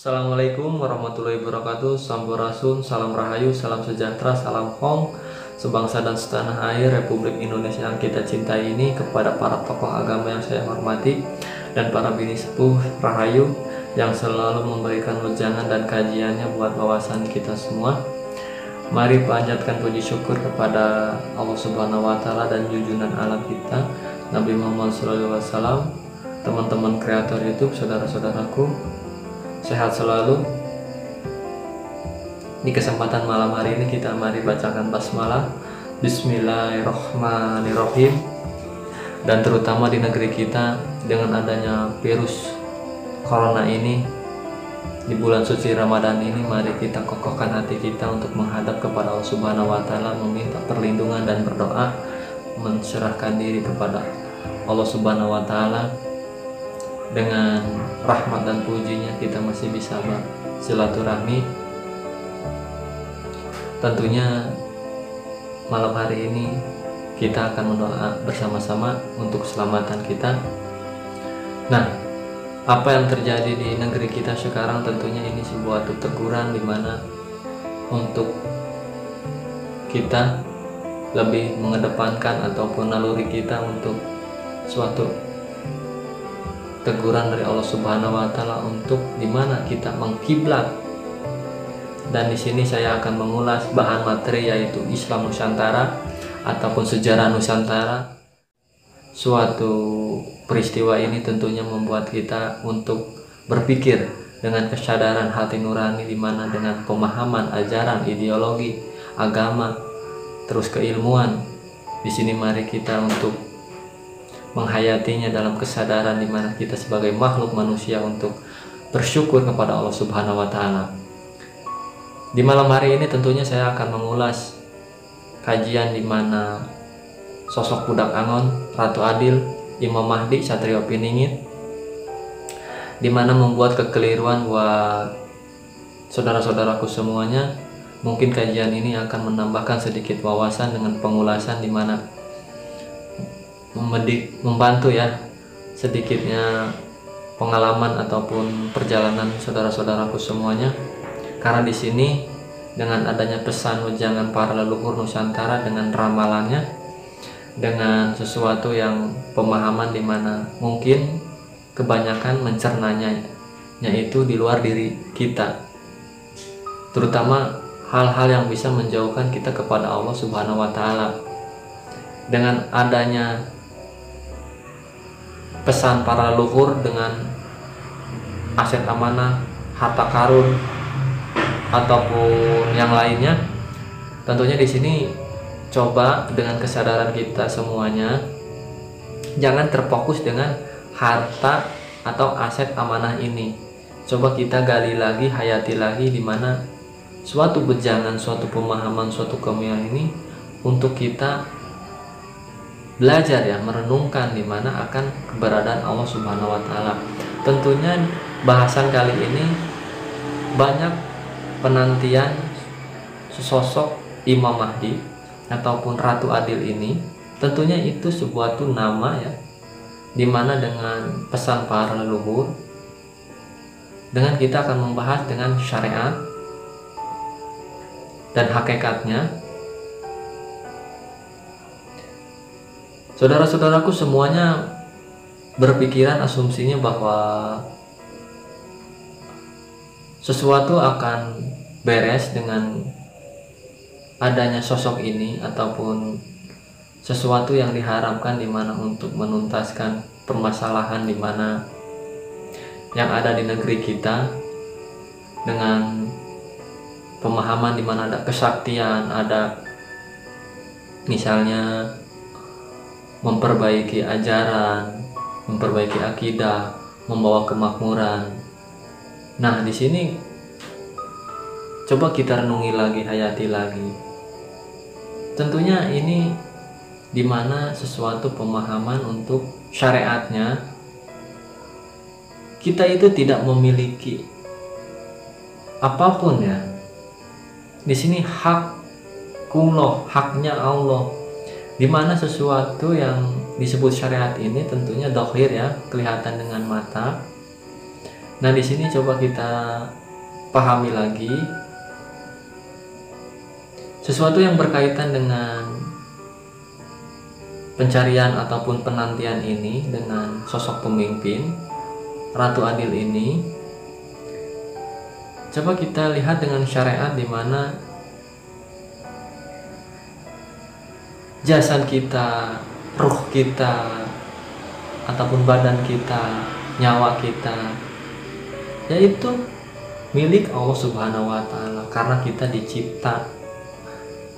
Assalamualaikum warahmatullahi wabarakatuh. Sampurasun, salam rahayu, salam sejahtera, salam hong Sebangsa dan setanah air Republik Indonesia yang kita cintai ini Kepada para tokoh agama yang saya hormati Dan para bini sepuh rahayu Yang selalu memberikan wejangan dan kajiannya Buat wawasan kita semua. Mari panjatkan puji syukur kepada Allah Subhanahu wa taala dan junjungan alam kita Nabi Muhammad SAW teman-teman kreator YouTube, saudara-saudaraku sehat selalu. Di kesempatan malam hari ini kita mari bacakan basmalah. Bismillahirrahmanirrahim. Dan terutama di negeri kita dengan adanya virus corona ini di bulan suci Ramadan ini mari kita kokohkan hati kita untuk menghadap kepada Allah Subhanahu wa taala meminta perlindungan dan berdoa menserahkan diri kepada Allah Subhanahu wa taala dengan rahmat dan pujinya kita masih bisa silaturahmi. Tentunya malam hari ini kita akan mendoa bersama-sama untuk keselamatan kita. Nah apa yang terjadi di negeri kita sekarang tentunya ini sebuah teguran di mana untuk kita lebih mengedepankan ataupun naluri kita untuk suatu teguran dari Allah Subhanahu wa taala untuk di mana kita mengkiblat. Dan di sini saya akan mengulas bahan materi yaitu Islam Nusantara ataupun sejarah Nusantara. Suatu peristiwa ini tentunya membuat kita untuk berpikir dengan kesadaran hati nurani di mana dengan pemahaman ajaran ideologi agama terus keilmuan di sini mari kita untuk menghayatinya dalam kesadaran di mana kita sebagai makhluk manusia untuk bersyukur kepada Allah Subhanahu wa taala. Di malam hari ini tentunya saya akan mengulas kajian di mana sosok budak Angon, Ratu Adil, Imam Mahdi, Satrio Piningit di mana membuat kekeliruan buat saudara-saudaraku semuanya. Mungkin kajian ini akan menambahkan sedikit wawasan dengan pengulasan di mana memedik, membantu ya sedikitnya pengalaman ataupun perjalanan saudara-saudaraku semuanya. Karena di sini dengan adanya pesan ujangan para leluhur Nusantara dengan ramalannya dengan sesuatu yang pemahaman di mana mungkin kebanyakan mencernanya yaitu di luar diri kita. Terutama hal-hal yang bisa menjauhkan kita kepada Allah Subhanahu wa taala. Dengan adanya pesan para leluhur dengan aset amanah, harta karun ataupun yang lainnya. Tentunya di sini coba dengan kesadaran kita semuanya jangan terfokus dengan harta atau aset amanah ini. Coba kita gali lagi, hayati lagi di mana suatu bejangan, suatu pemahaman, suatu kemiahan ini untuk kita belajar ya merenungkan di mana akan keberadaan Allah Subhanahu wa taala. Tentunya bahasan kali ini banyak penantian sosok Imam Mahdi ataupun Ratu Adil ini tentunya itu sebuah tuh nama ya di mana dengan pesan para leluhur dengan kita akan membahas dengan syariat dan hakikatnya Saudara-saudaraku semuanya berpikiran asumsinya bahwa sesuatu akan beres dengan adanya sosok ini ataupun sesuatu yang diharapkan di mana untuk menuntaskan permasalahan di mana yang ada di negeri kita dengan pemahaman di mana ada kesaktian, ada misalnya memperbaiki ajaran, memperbaiki akidah, membawa kemakmuran. Nah, di sini coba kita renungi lagi, hayati lagi. Tentunya ini di mana sesuatu pemahaman untuk syariatnya kita itu tidak memiliki apa pun ya. Di sini hak kuloh, haknya Allah di mana sesuatu yang disebut syariat ini tentunya dohir ya kelihatan dengan mata. Nah, di sini coba kita pahami lagi. Sesuatu yang berkaitan dengan pencarian ataupun penantian ini dengan sosok pemimpin Ratu Adil ini coba kita lihat dengan syariat di mana jasad kita, ruh kita ataupun badan kita, nyawa kita yaitu milik Allah Subhanahu wa taala. Karena kita dicipta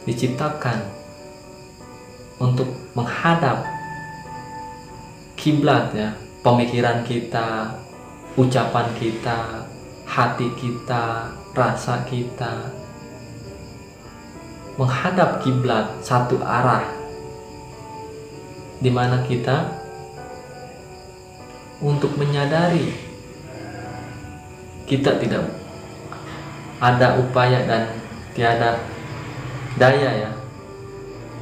diciptakan untuk menghadap kiblat ya. Pemikiran kita ucapan kita hati kita rasa kita menghadap kiblat satu arah di mana kita untuk menyadari kita tidak ada upaya dan tiada daya ya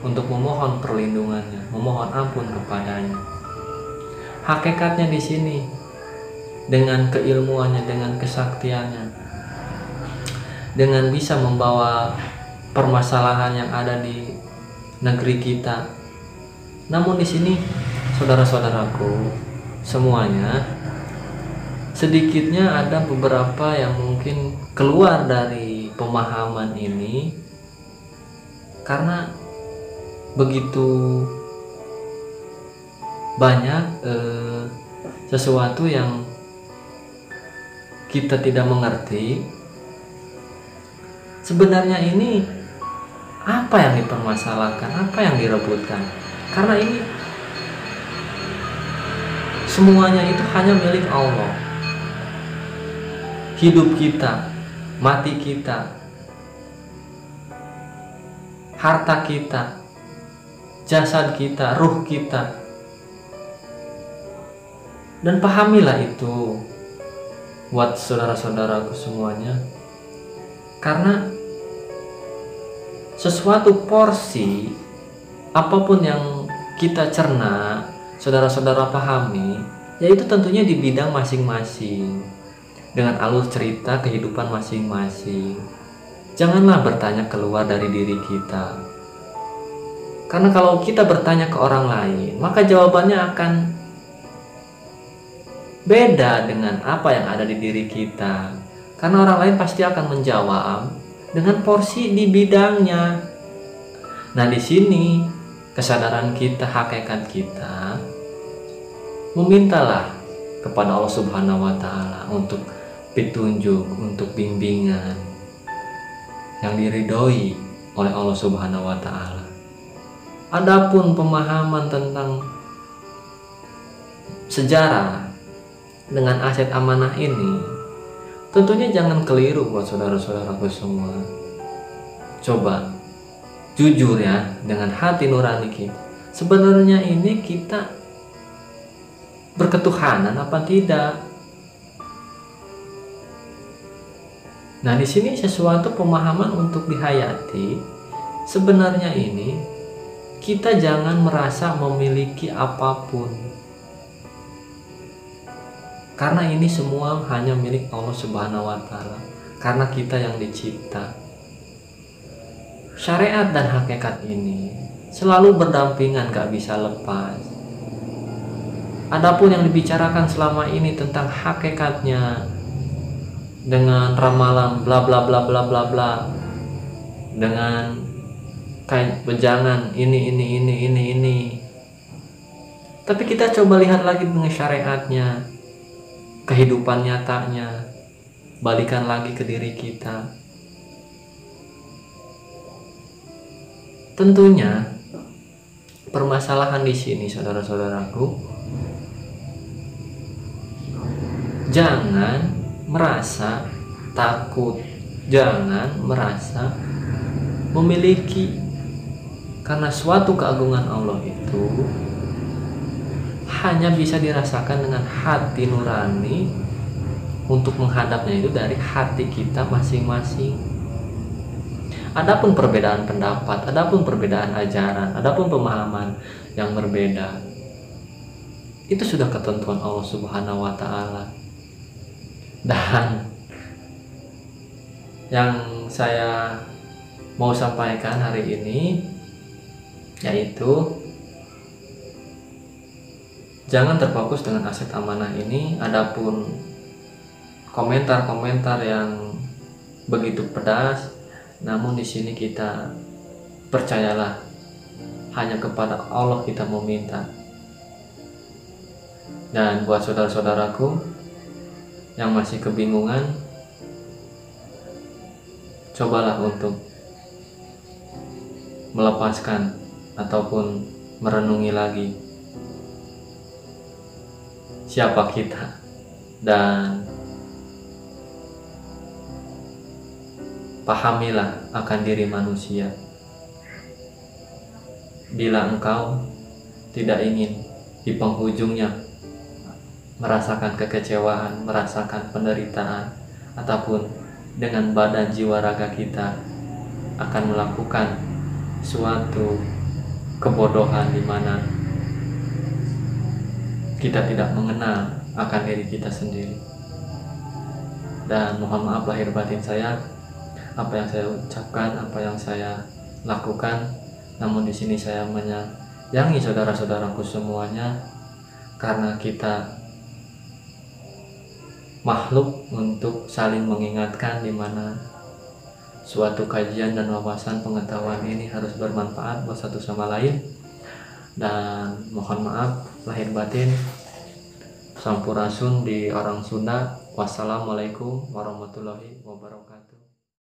untuk memohon perlindungannya, memohon ampun kepadanya. Hakikatnya di sini dengan keilmuannya, dengan kesaktiannya, dengan bisa membawa permasalahan yang ada di negeri kita. Namun di sini saudara-saudaraku semuanya sedikitnya ada beberapa yang mungkin keluar dari pemahaman ini karena begitu banyak eh, sesuatu yang kita tidak mengerti sebenarnya ini apa yang dipermasalahkan apa yang direbutkan karena ini semuanya itu hanya milik Allah hidup kita mati kita harta kita, jasad kita, ruh kita. Dan pahamilah itu buat saudara-saudaraku semuanya. Karena sesuatu porsi apa pun yang kita cerna, saudara-saudara pahami, yaitu tentunya di bidang masing-masing dengan alur cerita kehidupan masing-masing. Janganlah bertanya keluar dari diri kita. Karena kalau kita bertanya ke orang lain, maka jawabannya akan beda dengan apa yang ada di diri kita. Karena orang lain pasti akan menjawab dengan porsi di bidangnya. Nah, di sini kesadaran kita, hakikat kita memintalah kepada Allah Subhanahu wa taala untuk petunjuk, untuk bimbingan, yang diridhoi oleh Allah Subhanahu wa taala. Adapun pemahaman tentang sejarah dengan aset amanah ini tentunya jangan keliru buat saudara-saudaraku semua. Coba jujur ya dengan hati nurani kita. Sebenarnya ini kita berketuhanan apa tidak? Nah, di sini sesuatu pemahaman untuk dihayati. Sebenarnya ini kita jangan merasa memiliki apa pun. Karena ini semua hanya milik Allah Subhanahu wa taala. Karena kita yang dicipta. Syariat dan hakikat ini selalu berdampingan gak bisa lepas. Adapun yang dibicarakan selama ini tentang hakikatnya, dengan ramalan bla bla bla bla bla bla dengan kain pejangan ini ini ini ini ini tapi kita coba lihat lagi dengan syariatnya kehidupan nyatanya. Balikan lagi ke diri kita. Tentunya permasalahan di sini saudara-saudaraku jangan merasa takut. Jangan merasa memiliki. Karena suatu keagungan Allah itu hanya bisa dirasakan dengan hati nurani untuk menghadapnya itu dari hati kita masing-masing. Adapun perbedaan pendapat, adapun perbedaan ajaran, adapun pemahaman yang berbeda, itu sudah ketentuan Allah Subhanahu wa taala dan yang saya mau sampaikan hari ini yaitu jangan terfokus dengan aset amanah ini adapun komentar-komentar yang begitu pedas namun di sini kita percayalah hanya kepada Allah kita meminta dan buat saudara-saudaraku yang masih kebingungan cobalah untuk melepaskan ataupun merenungi lagi siapa kita. Dan pahamilah akan diri manusia. Bila engkau tidak ingin di penghujungnya merasakan kekecewaan, merasakan penderitaan, ataupun dengan badan jiwa raga kita akan melakukan suatu kebodohan di mana kita tidak mengenal akan diri kita sendiri. Dan mohon maaf lahir batin saya apa yang saya ucapkan, apa yang saya lakukan. Namun di sini saya menyayangi saudara-saudaraku semuanya karena kita makhluk untuk saling mengingatkan di mana suatu kajian dan wawasan pengetahuan ini harus bermanfaat buat satu sama lain dan mohon maaf lahir batin. Sampurasun di orang Sunda. Wassalamualaikum warahmatullahi wabarakatuh